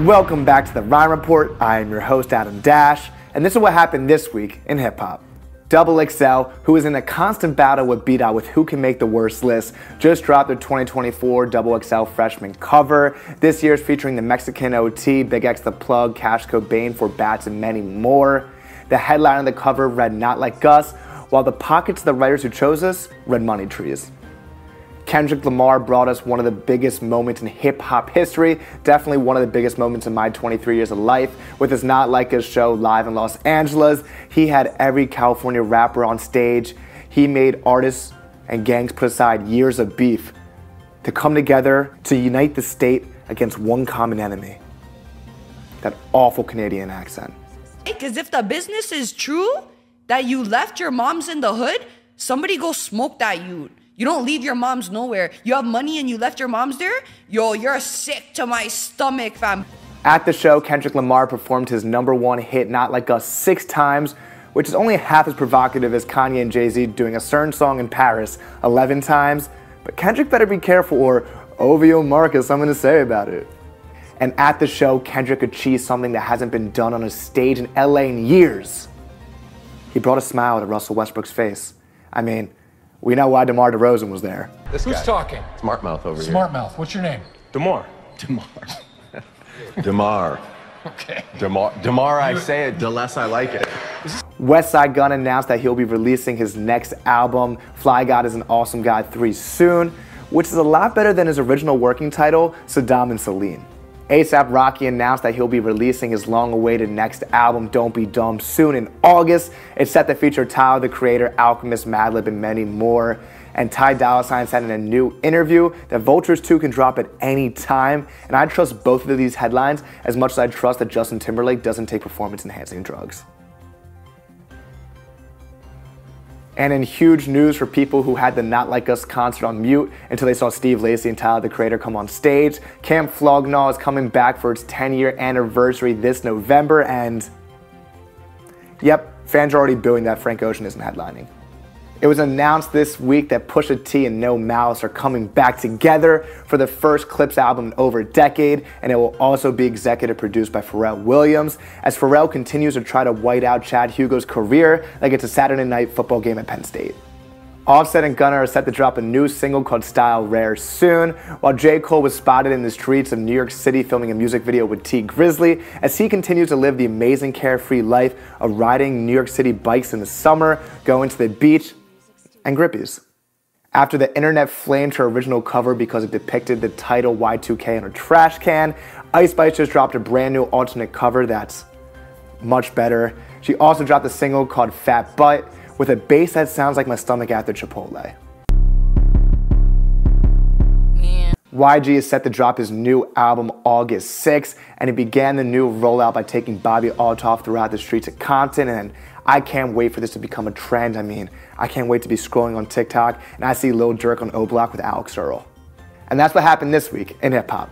Welcome back to the Rhyme Report. I am your host, Adam Dash, and this is what happened this week in hip hop. Double XL, who is in a constant battle with Beat Out with who can make the worst list, just dropped their 2024 Double XL freshman cover. This year is featuring the Mexican OT, Big X the Plug, Cash Cobain 4Batz, and many more. The headline on the cover read Not Like Us, while the pockets of the writers who chose us read Money Trees. Kendrick Lamar brought us one of the biggest moments in hip hop history, definitely one of the biggest moments in my 23 years of life. With his Not Like Us show live in Los Angeles, he had every California rapper on stage. He made artists and gangs put aside years of beef to come together to unite the state against one common enemy that awful Canadian accent. Because if the business is true that you left your moms in the hood, somebody go smoke that you. You don't leave your moms nowhere. You have money and you left your moms there? Yo, you're sick to my stomach, fam. At the show, Kendrick Lamar performed his number one hit, Not Like Us, six times, which is only half as provocative as Kanye and Jay Z doing a certain song in Paris 11 times. But Kendrick better be careful, or OVO Mark has something to say about it. And at the show, Kendrick achieved something that hasn't been done on a stage in LA in years. He brought a smile to Russell Westbrook's face. I mean, we know why DeMar DeRozan was there. This Who's guy. talking? Smart mouth over Smart mouth. What's your name? Demar. Demar. Demar. Okay. Demar. Demar, I say it, the less I like it. Westside Gunn announced that he'll be releasing his next album, Fly God is an Awesome God 3 soon, which is a lot better than his original working title, Saddam and Celine. ASAP Rocky announced that he'll be releasing his long awaited next album, Don't Be Dumb, soon in August. It's set to feature Tyler, the creator, Alchemist, Madlib, and many more. And Ty Dolla Sign said in a new interview that Vultures 2 can drop at any time. And I trust both of these headlines as much as I trust that Justin Timberlake doesn't take performance enhancing drugs. And in huge news for people who had the Not Like Us concert on mute until they saw Steve Lacy and Tyler the Creator come on stage, Camp Flog Gnaw is coming back for its 10 year anniversary this November, and yep, fans are already booing that Frank Ocean isn't headlining. It was announced this week that Pusha T and No Malice are coming back together for the first Clipse album in over a decade, and it will also be executive produced by Pharrell Williams, as Pharrell continues to try to white out Chad Hugo's career like it's a Saturday night football game at Penn State. Offset and Gunna are set to drop a new single called Style Rare soon, while J. Cole was spotted in the streets of New York City filming a music video with Tee Grizzley as he continues to live the amazing carefree life of riding New York City bikes in the summer, going to the beach, and grippies. After the internet flamed her original cover because it depicted the title Y2K on a trash can, Ice Spice just dropped a brand new alternate cover that's much better. She also dropped a single called Phat Butt with a bass that sounds like my stomach after Chipotle. YG is set to drop his new album August 6th, and he began the new rollout by taking Bobbi Althoff throughout the streets of Compton. And I can't wait for this to become a trend. I mean, I can't wait to be scrolling on TikTok and I see Lil Durk on O Block with Alix Earle. And that's what happened this week in hip hop.